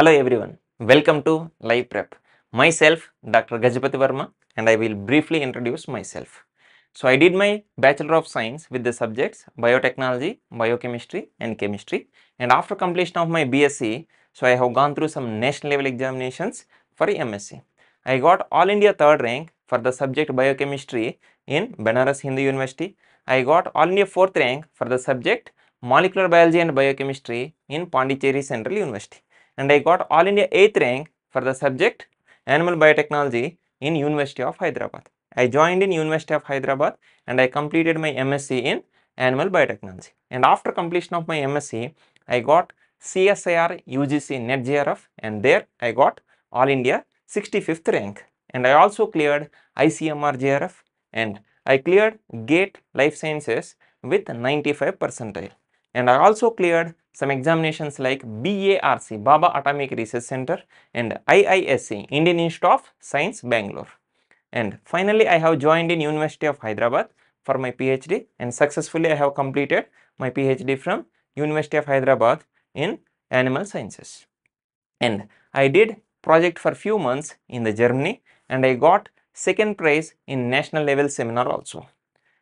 Hello everyone, welcome to Live Prep. Myself, Dr. Gajapati Verma, and I will briefly introduce myself. So, I did my Bachelor of Science with the subjects Biotechnology, Biochemistry, and Chemistry. And after completion of my BSc, so I have gone through some national level examinations for MSc. I got All India third rank for the subject Biochemistry in Banaras Hindu University. I got All India fourth rank for the subject Molecular Biology and Biochemistry in Pondicherry Central University. And I got All India 8th rank for the subject Animal Biotechnology in University of Hyderabad. I joined in University of Hyderabad and I completed my MSc in Animal Biotechnology. And after completion of my MSc, I got CSIR UGC Net JRF and there I got All India 65th rank. And I also cleared ICMR JRF and I cleared GATE Life Sciences with 95 percentile. And I also cleared some examinations like BARC, Bhabha Atomic Research Center and IISC, Indian Institute of Science, Bangalore. And finally, I have joined in University of Hyderabad for my PhD and successfully I have completed my PhD from University of Hyderabad in Animal Sciences. And I did project for few months in the Germany and I got second prize in national level seminar also.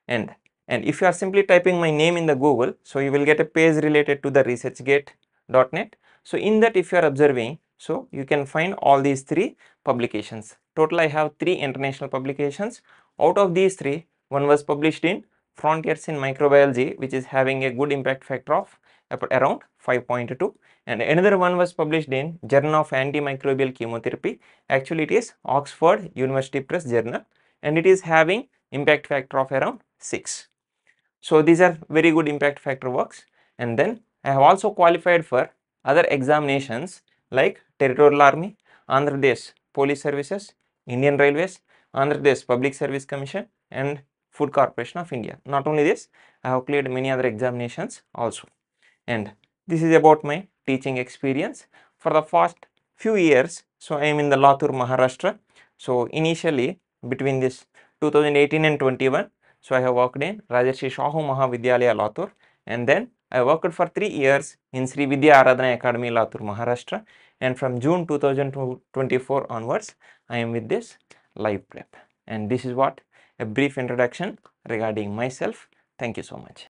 And and if you are simply typing my name in the Google, so you will get a page related to the researchgate.net. So in that if you are observing, so you can find all these three publications. Total I have three international publications. Out of these three, one was published in Frontiers in Microbiology, which is having a good impact factor of around 5.2 and another one was published in Journal of Antimicrobial Chemotherapy. Actually it is Oxford University Press Journal and it is having impact factor of around 6. So these are very good impact factor works and then I have also qualified for other examinations like Territorial Army, Andhra Pradesh Police Services, Indian Railways, Andhra Pradesh Public Service Commission and Food Corporation of India. Not only this, I have cleared many other examinations also. And this is about my teaching experience for the first few years. So I am in the Latur, Maharashtra. So initially between this 2018 and 21, so I have worked in Rajarshi Shahu Mahavidyalaya Latur and then I worked for three years in Sri Vidya Aradhana Academy Latur, Maharashtra and from June 2024 onwards I am with this live prep and this is what a brief introduction regarding myself. Thank you so much.